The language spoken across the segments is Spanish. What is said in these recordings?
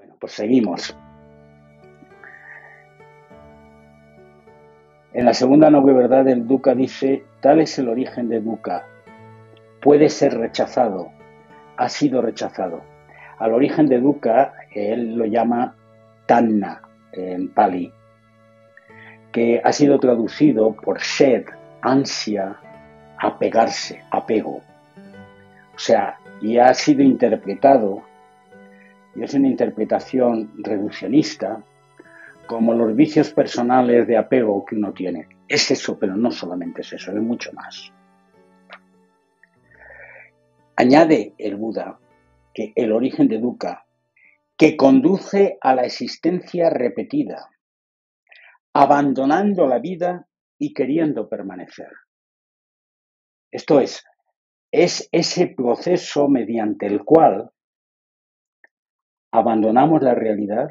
Bueno, pues seguimos. En la segunda noble verdad el Duca dice, tal es el origen de Duca, puede ser rechazado, ha sido rechazado. Al origen de Dukkha él lo llama Tanna en Pali, que ha sido traducido por sed, ansia, apegarse, apego. O sea, y ha sido interpretado, y es una interpretación reduccionista, como los vicios personales de apego que uno tiene. Es eso, pero no solamente es eso, es mucho más. Añade el Buda que el origen de Dukkha, que conduce a la existencia repetida, abandonando la vida y queriendo permanecer. Esto es, es ese proceso mediante el cual abandonamos la realidad,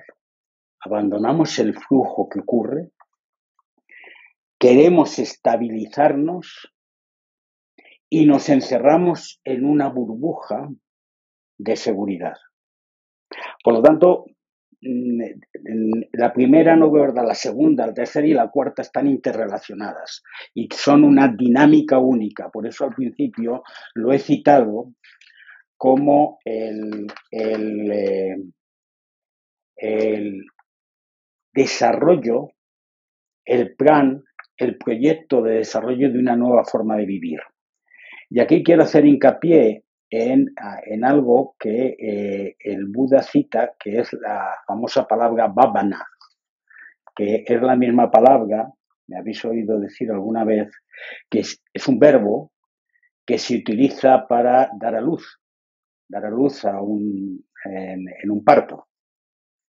abandonamos el flujo que ocurre, queremos estabilizarnos y nos encerramos en una burbuja de seguridad. Por lo tanto, mm, la primera no verdad, la segunda, la tercera y la cuarta están interrelacionadas y son una dinámica única. Por eso al principio lo he citado como el, el, eh, el desarrollo, el plan, el proyecto de desarrollo de una nueva forma de vivir. Y aquí quiero hacer hincapié en, en algo que eh, el Buda cita, que es la famosa palabra bhavana, que es la misma palabra, me habéis oído decir alguna vez, que es, un verbo que se utiliza para dar a luz, dar a luz a un, en, un parto.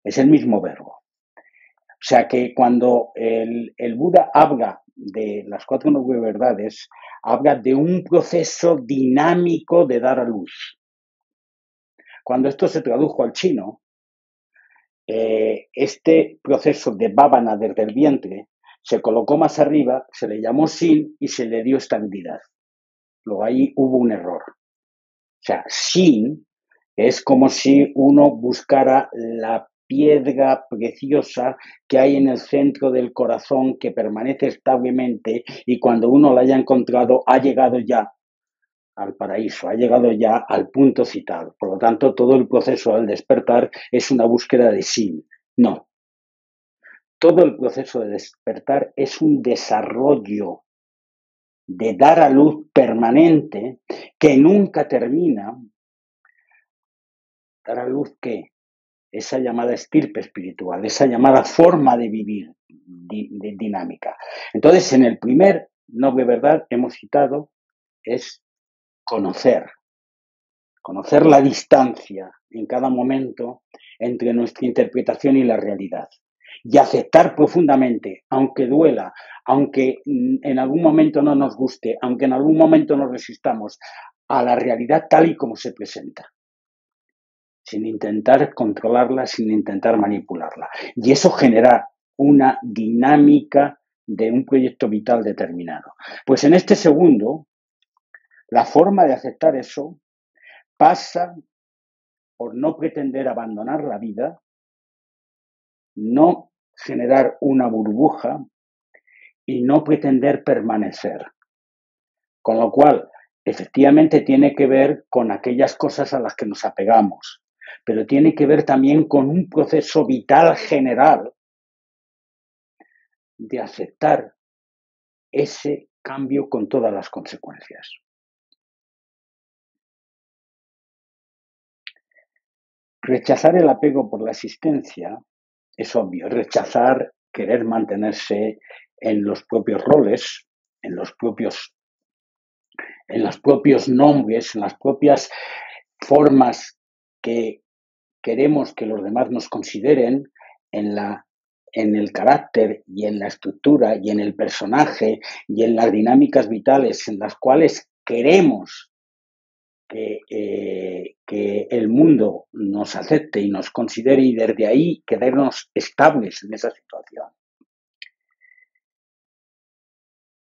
Es el mismo verbo. O sea que cuando el, el Buda habla de las cuatro nueve verdades habla de un proceso dinámico de dar a luz. Cuando esto se tradujo al chino, eh, este proceso de bábana desde el vientre se colocó más arriba, se le llamó sin y se le dio estabilidad. Luego ahí hubo un error. O sea, sin es como si uno buscara la piedra preciosa que hay en el centro del corazón que permanece establemente y cuando uno la haya encontrado ha llegado ya al paraíso, ha llegado ya al punto citado. Por lo tanto, todo el proceso al despertar es una búsqueda de sí. No. Todo el proceso de despertar es un desarrollo de dar a luz permanente que nunca termina. Dar a luz que esa llamada estirpe espiritual, esa llamada forma de vivir dinámica. Entonces, en el primer noble verdad hemos citado es conocer, conocer la distancia en cada momento entre nuestra interpretación y la realidad y aceptar profundamente, aunque duela, aunque en algún momento no nos guste, aunque en algún momento nos resistamos, a la realidad tal y como se presenta sin intentar controlarla, sin intentar manipularla. Y eso genera una dinámica de un proyecto vital determinado. Pues en este segundo, la forma de aceptar eso pasa por no pretender abandonar la vida, no generar una burbuja y no pretender permanecer. Con lo cual, efectivamente tiene que ver con aquellas cosas a las que nos apegamos, pero tiene que ver también con un proceso vital general de aceptar ese cambio con todas las consecuencias. Rechazar el apego por la existencia es obvio, rechazar querer mantenerse en los propios roles, en los propios en los propios nombres, en las propias formas que queremos que los demás nos consideren en la en el carácter y en la estructura y en el personaje y en las dinámicas vitales en las cuales queremos que, eh, que, el mundo nos acepte y nos considere y desde ahí quedarnos estables en esa situación.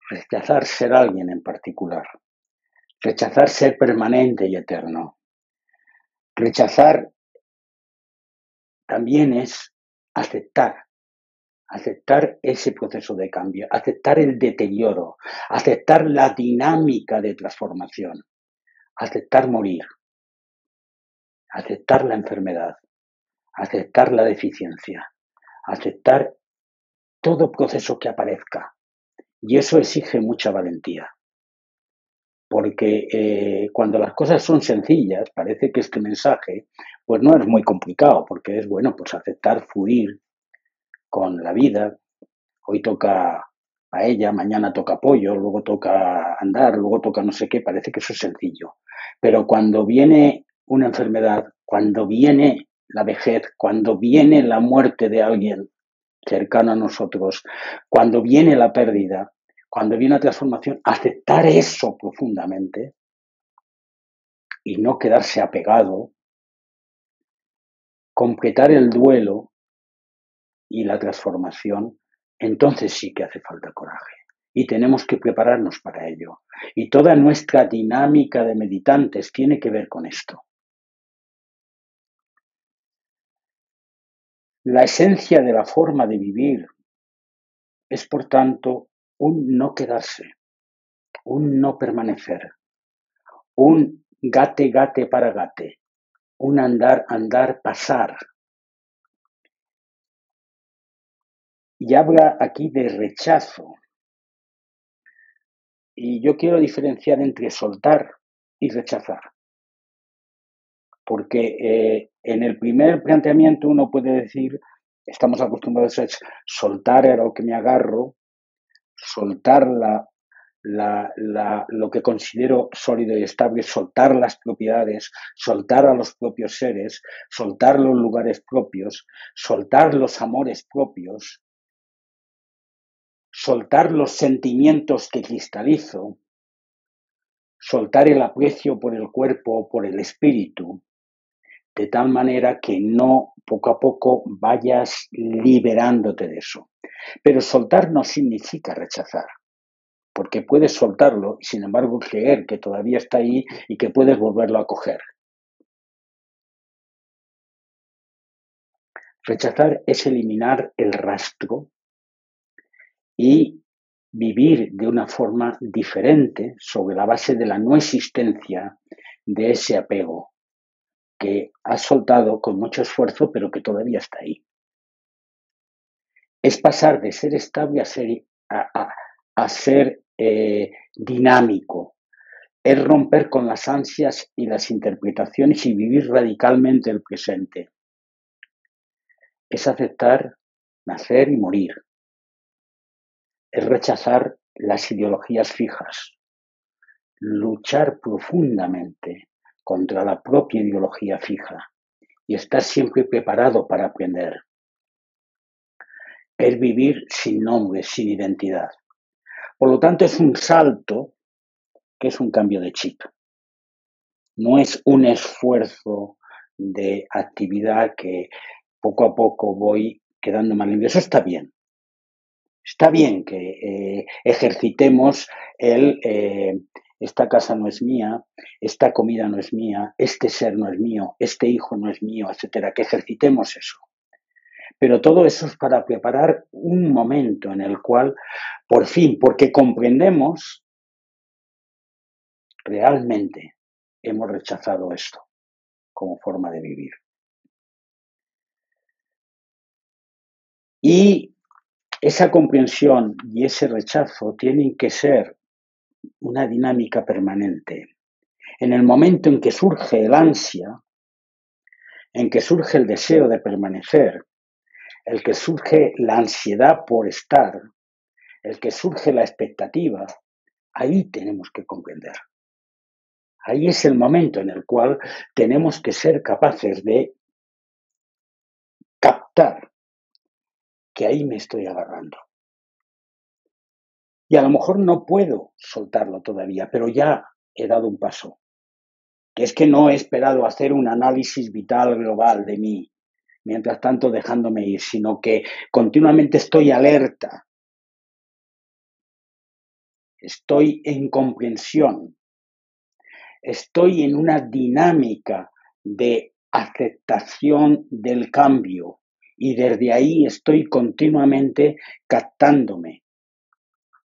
Rechazar ser alguien en particular. Rechazar ser permanente y eterno. Rechazar también es aceptar, aceptar ese proceso de cambio, aceptar el deterioro, aceptar la dinámica de transformación, aceptar morir, aceptar la enfermedad, aceptar la deficiencia, aceptar todo proceso que aparezca. Y eso exige mucha valentía. Porque eh, cuando las cosas son sencillas, parece que este mensaje pues no es muy complicado, porque es bueno, pues aceptar fluir con la vida. Hoy toca a ella, mañana toca pollo, luego toca andar, luego toca no sé qué, parece que eso es sencillo. Pero cuando viene una enfermedad, cuando viene la vejez, cuando viene la muerte de alguien cercano a nosotros, cuando viene la pérdida, cuando viene la transformación, aceptar eso profundamente y no quedarse apegado, completar el duelo y la transformación, entonces sí que hace falta coraje. Y tenemos que prepararnos para ello. Y toda nuestra dinámica de meditantes tiene que ver con esto. La esencia de la forma de vivir es, por tanto, un no quedarse, un no permanecer, un gate gate para gate, un andar andar pasar. Y habla aquí de rechazo. Y yo quiero diferenciar entre soltar y rechazar. Porque eh, en el primer planteamiento uno puede decir, estamos acostumbrados a soltar a lo que me agarro, soltar lo que considero sólido y estable, soltar las propiedades, soltar a los propios seres, soltar los lugares propios, soltar los amores propios, soltar los sentimientos que cristalizo, soltar el aprecio por el cuerpo o por el espíritu, de tal manera que no poco a poco vayas liberándote de eso. Pero soltar no significa rechazar, porque puedes soltarlo y sin embargo creer que todavía está ahí y que puedes volverlo a coger. Rechazar es eliminar el rastro y vivir de una forma diferente sobre la base de la no existencia de ese apego que has soltado con mucho esfuerzo, pero que todavía está ahí. Es pasar de ser estable a ser, eh, dinámico. Es romper con las ansias y las interpretaciones y vivir radicalmente el presente. Es aceptar nacer y morir. Es rechazar las ideologías fijas. Luchar profundamente contra la propia ideología fija y estar siempre preparado para aprender. Es vivir sin nombre, sin identidad. Por lo tanto, es un salto que es un cambio de chip. No es un esfuerzo de actividad que poco a poco voy quedando más libre. Eso está bien. Está bien que eh, ejercitemos el eh, esta casa no es mía, esta comida no es mía, este ser no es mío, este hijo no es mío, etcétera, que ejercitemos eso. Pero todo eso es para preparar un momento en el cual, por fin, porque comprendemos, realmente hemos rechazado esto como forma de vivir. Y esa comprensión y ese rechazo tienen que ser una dinámica permanente. En el momento en que surge el ansia, en que surge el deseo de permanecer, el que surge la ansiedad por estar, el que surge la expectativa, ahí tenemos que comprender. Ahí es el momento en el cual tenemos que ser capaces de captar que ahí me estoy agarrando. Y a lo mejor no puedo soltarlo todavía, pero ya he dado un paso. Que es que no he esperado hacer un análisis vital global de mí, mientras tanto dejándome ir, sino que continuamente estoy alerta. Estoy en comprensión. Estoy en una dinámica de aceptación del cambio y desde ahí estoy continuamente captándome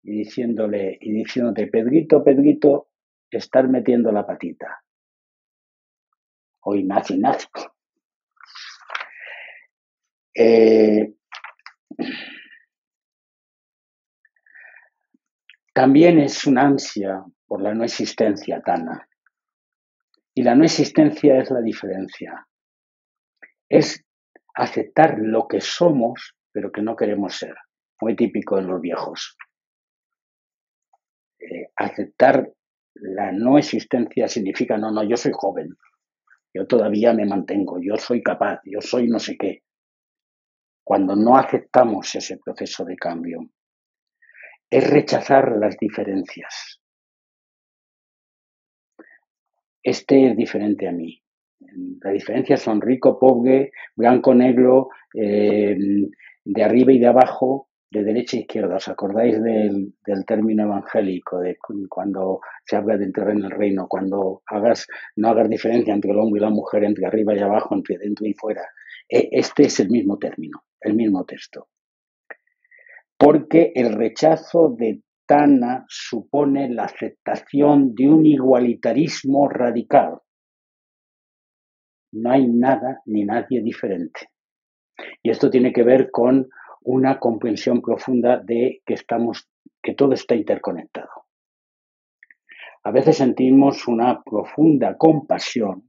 y diciéndole y diciéndote, Pedrito, Pedrito, estar metiendo la patita. O Ignacio, Ignacio. Eh, también es una ansia por la no existencia, Tana. Y la no existencia es la diferencia. Es aceptar lo que somos, pero que no queremos ser. Muy típico en los viejos. Eh, aceptar la no existencia significa, no, no, yo soy joven, yo todavía me mantengo, yo soy capaz, yo soy no sé qué. Cuando no aceptamos ese proceso de cambio, es rechazar las diferencias. Este es diferente a mí. Las diferencias son rico, pobre, blanco, negro, eh, de arriba y de abajo, de derecha a izquierda. ¿Os acordáis del, término evangélico, de cuando se habla de entrar en el reino, cuando hagas, no hagas diferencia entre el hombre y la mujer, entre arriba y abajo, entre dentro y fuera? E, este es el mismo término, el mismo texto. Porque el rechazo de Tana supone la aceptación de un igualitarismo radical. No hay nada ni nadie diferente. Y esto tiene que ver con una comprensión profunda de que estamos, que todo está interconectado. A veces sentimos una profunda compasión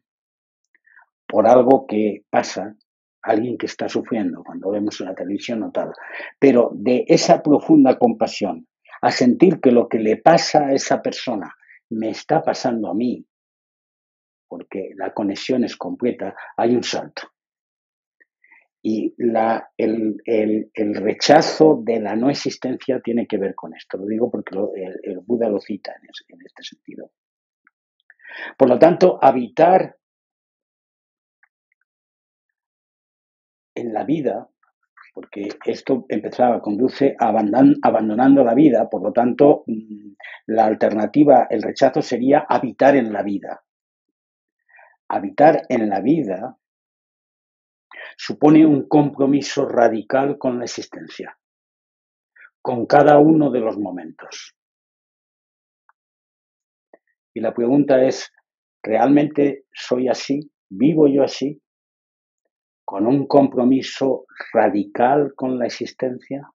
por algo que pasa, alguien que está sufriendo, cuando vemos en la televisión o tal. Pero de esa profunda compasión a sentir que lo que le pasa a esa persona me está pasando a mí, porque la conexión es completa, hay un salto. Y el, rechazo de la no existencia tiene que ver con esto. Lo digo porque el, Buda lo cita en, este sentido. Por lo tanto, habitar en la vida, porque esto empezaba, conduce abandonando la vida, por lo tanto, mm, la alternativa, el rechazo sería habitar en la vida. Habitar en la vida supone un compromiso radical con la existencia, con cada uno de los momentos. Y la pregunta es, ¿realmente soy así? ¿Vivo yo así? ¿Con un compromiso radical con la existencia?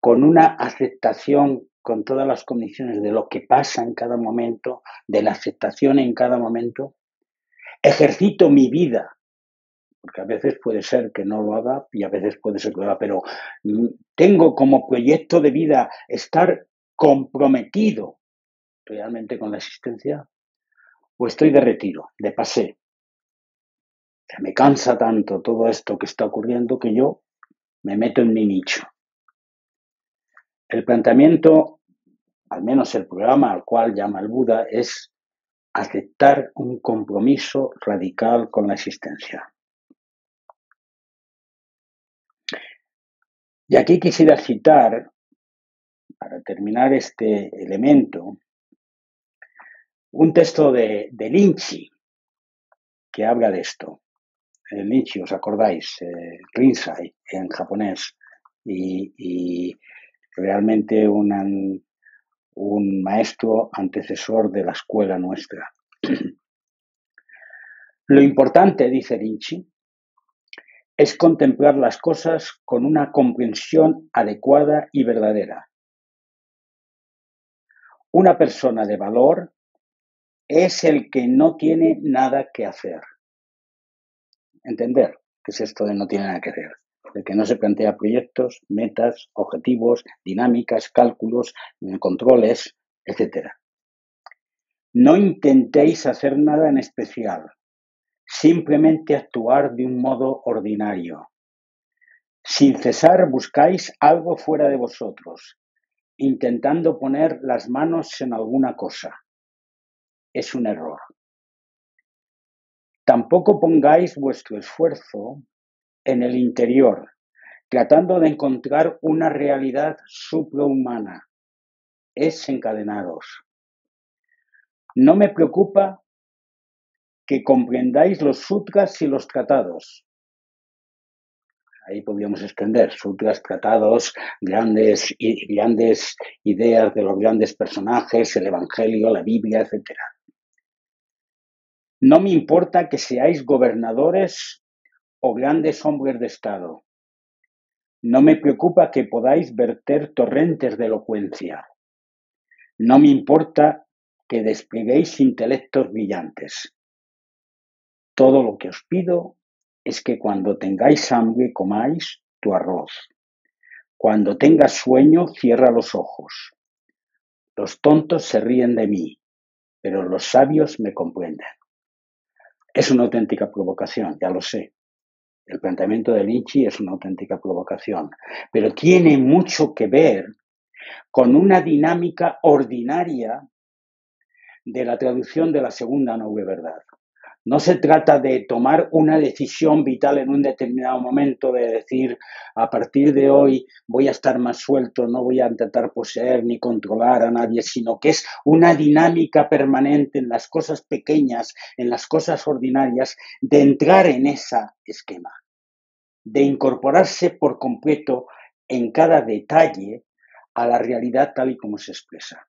¿Con una aceptación con todas las condiciones de lo que pasa en cada momento, de la aceptación en cada momento? ¿Ejercito mi vida porque a veces puede ser que no lo haga y a veces puede ser que lo haga, pero mm, tengo como proyecto de vida estar comprometido realmente con la existencia o estoy de retiro, de pasé. me cansa tanto todo esto que está ocurriendo que yo me meto en mi nicho. El planteamiento, al menos el programa al cual llama el Buda, es aceptar un compromiso radical con la existencia. Y aquí quisiera citar, para terminar este elemento, un texto de, de Lynchi que habla de esto. El eh, Lynchi, ¿os acordáis? Eh, Rinsai en japonés. Y, realmente un maestro antecesor de la escuela nuestra. Lo importante, dice Lynchi, es contemplar las cosas con una comprensión adecuada y verdadera. Una persona de valor es el que no tiene nada que hacer. Entender qué es esto de no tiene nada que hacer. El que no se plantea proyectos, metas, objetivos, dinámicas, cálculos, controles, etc. No intentéis hacer nada en especial simplemente actuar de un modo ordinario. Sin cesar buscáis algo fuera de vosotros, intentando poner las manos en alguna cosa. Es un error. Tampoco pongáis vuestro esfuerzo en el interior, tratando de encontrar una realidad suprahumana. Es encadenados. No me preocupa que comprendáis los sutras y los tratados. Ahí podríamos extender sutras, tratados, grandes, grandes ideas de los grandes personajes, el Evangelio, la Biblia, etc. No me importa que seáis gobernadores o grandes hombres de Estado. No me preocupa que podáis verter torrentes de elocuencia. No me importa que desplieguéis intelectos brillantes. Todo lo que os pido es que cuando tengáis hambre comáis tu arroz. Cuando tengas sueño, cierra los ojos. Los tontos se ríen de mí, pero los sabios me comprenden. Es una auténtica provocación, ya lo sé. El planteamiento de Lynch es una auténtica provocación, pero tiene mucho que ver con una dinámica ordinaria de la traducción de la segunda noble verdad. No se trata de tomar una decisión vital en un determinado momento, de decir, a partir de hoy voy a estar más suelto, no voy a intentar poseer ni controlar a nadie, sino que es una dinámica permanente en las cosas pequeñas, en las cosas ordinarias, de entrar en ese esquema, de incorporarse por completo en cada detalle a la realidad tal y como se expresa.